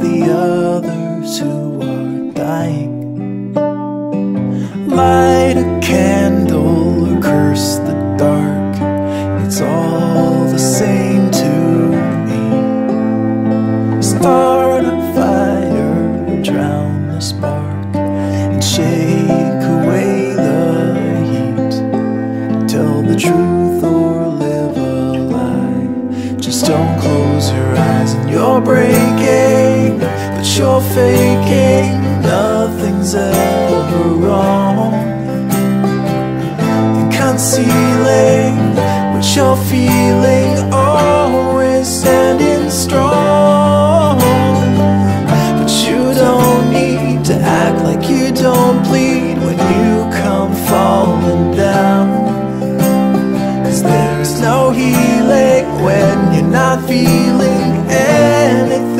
the other. not feeling anything.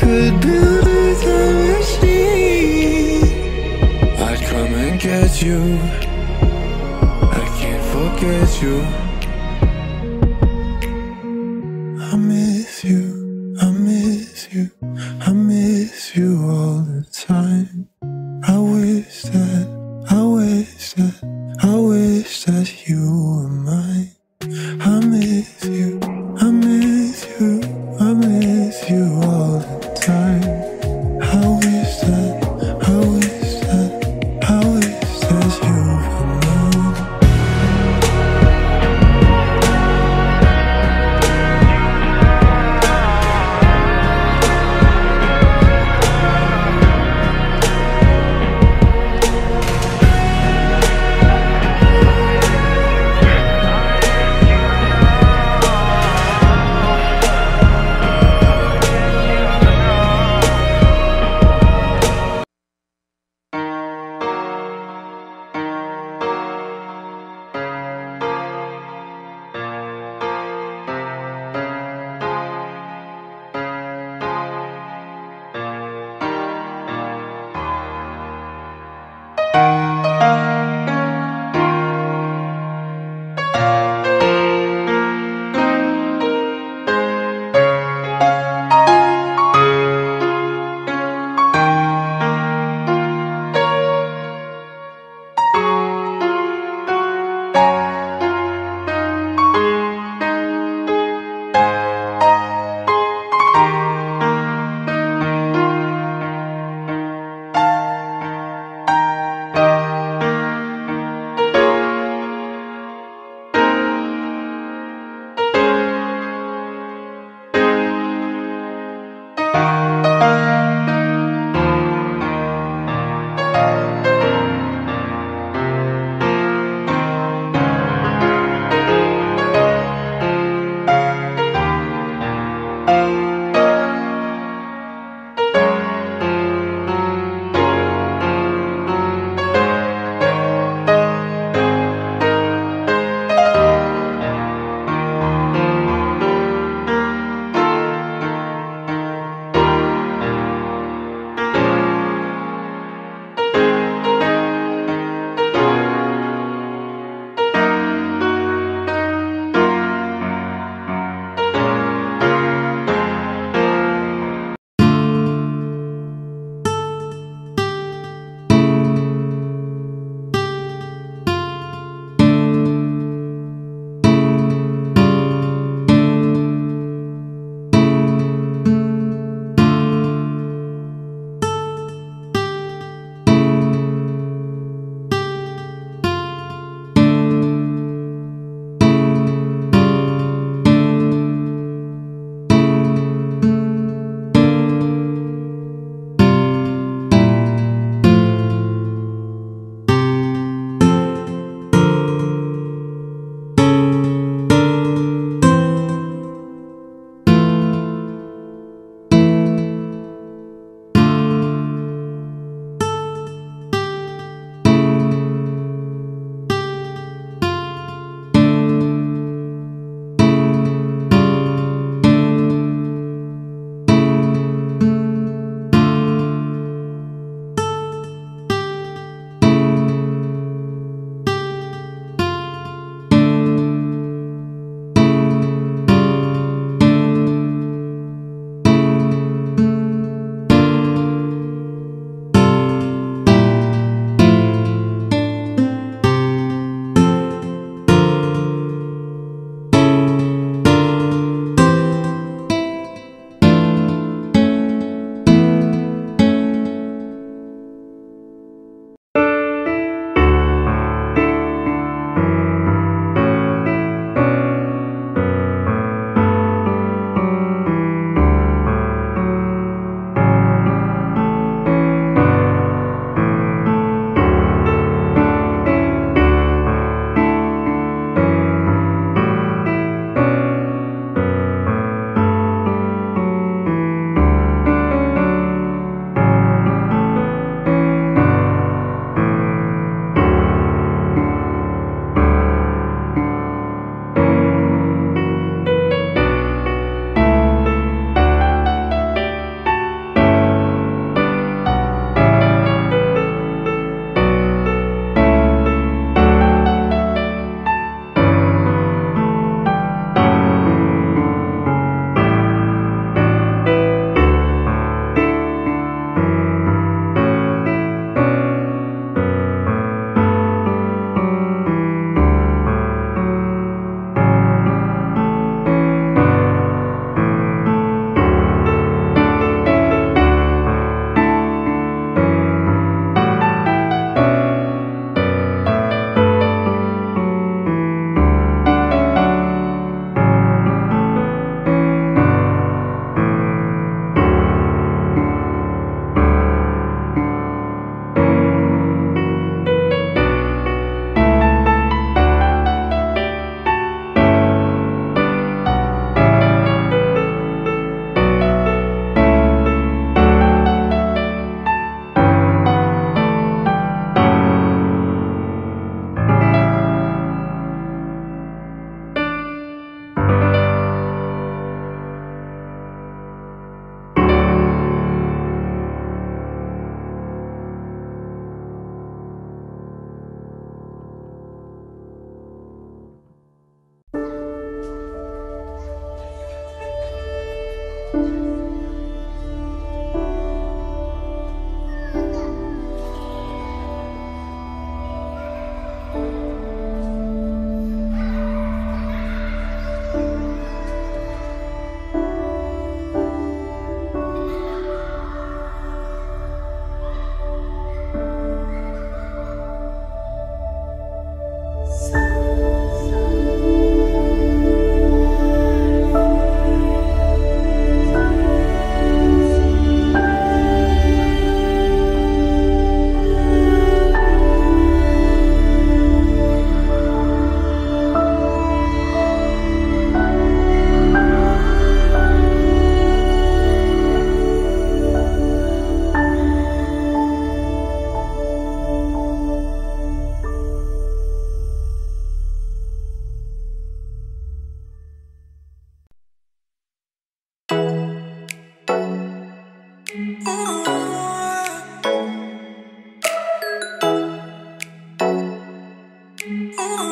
could build a time machine I'd come and get you. I can't forget you.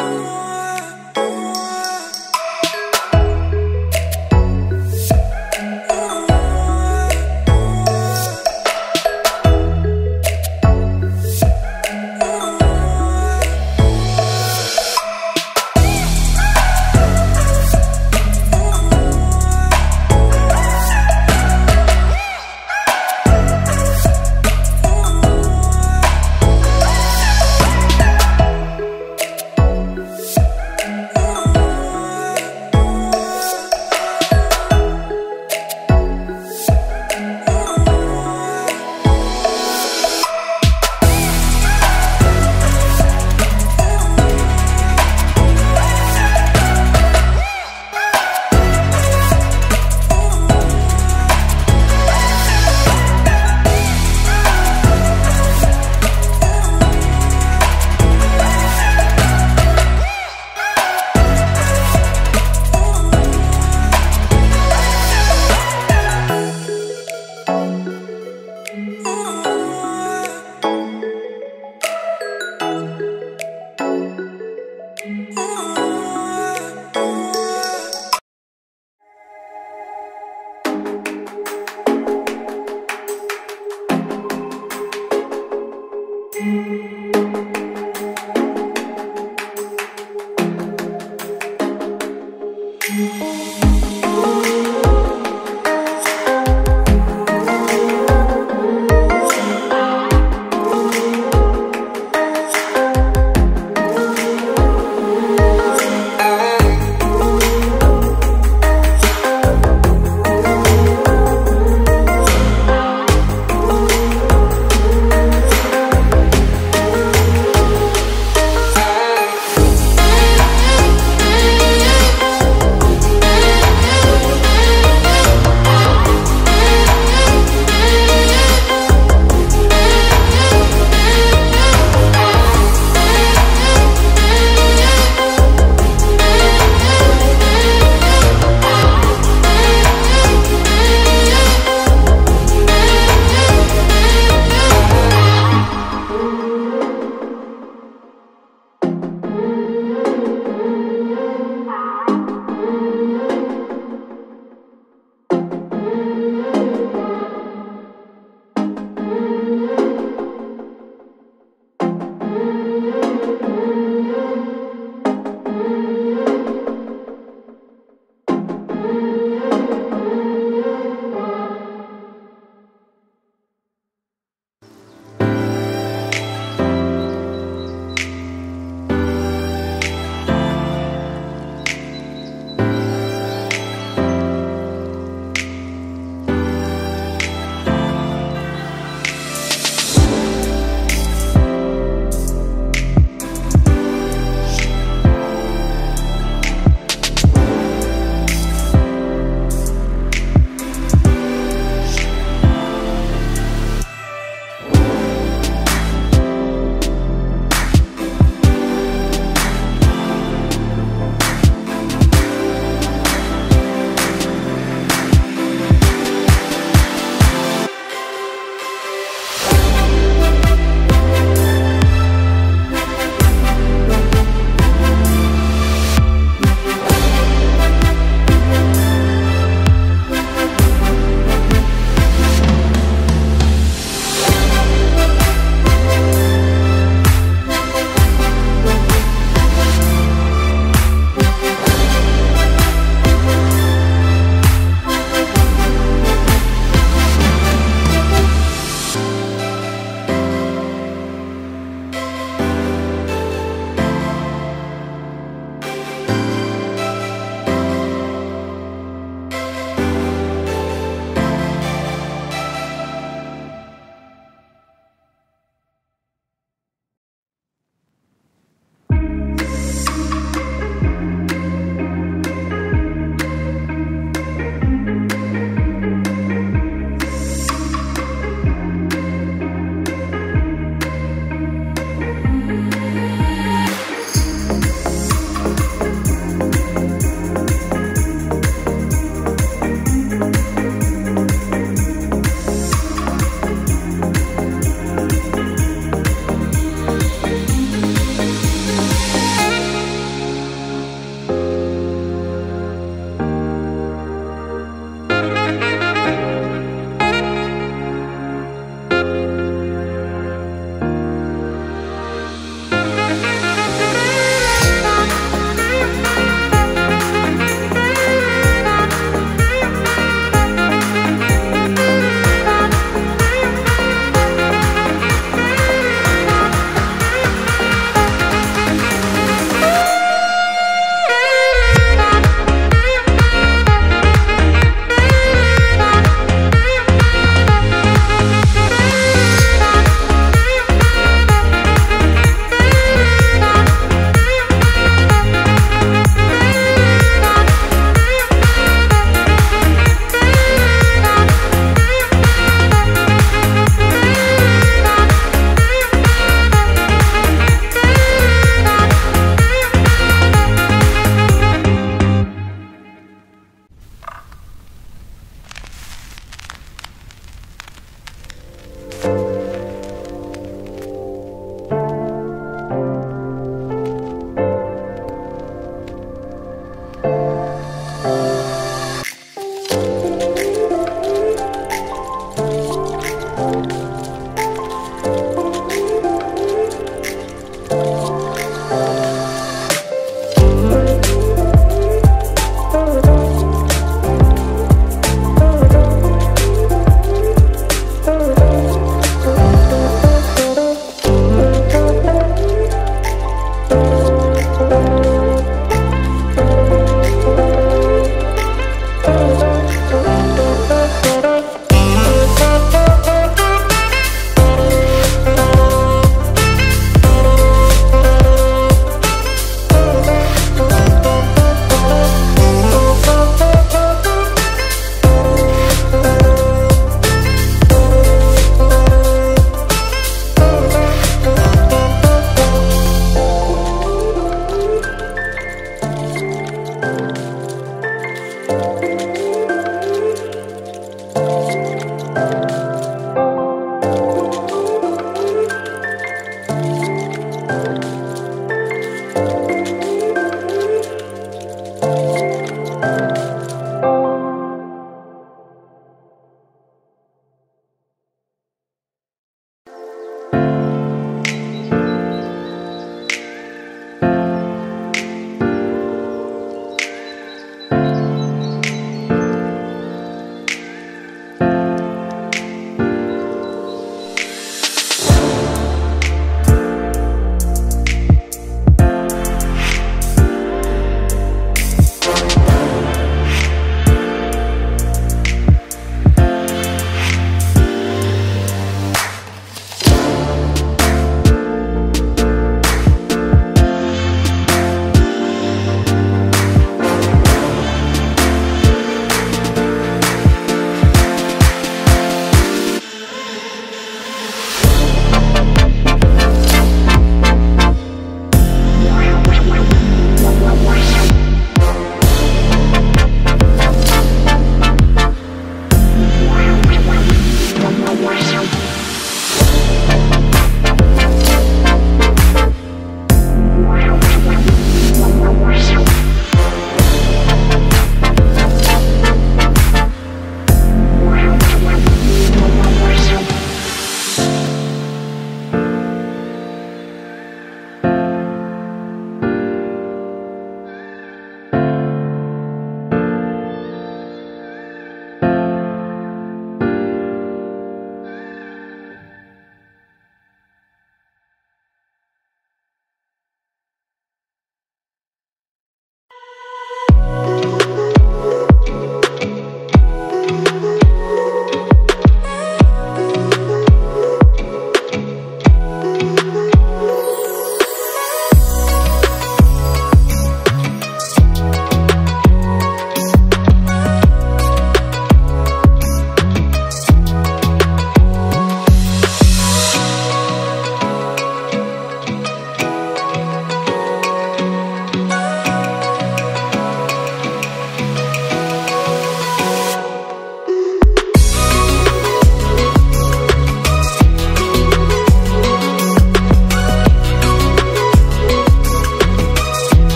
Música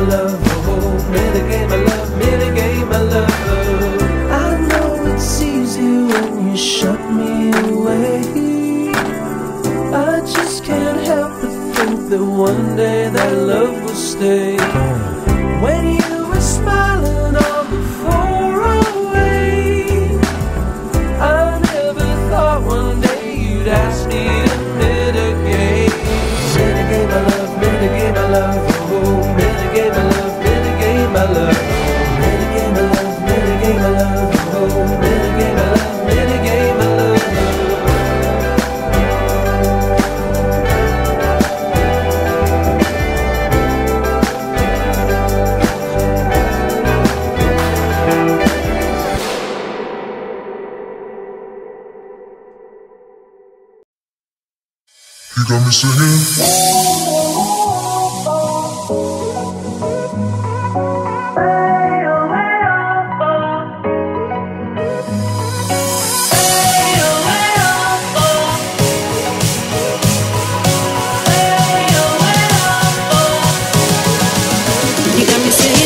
mitigate You got me singing.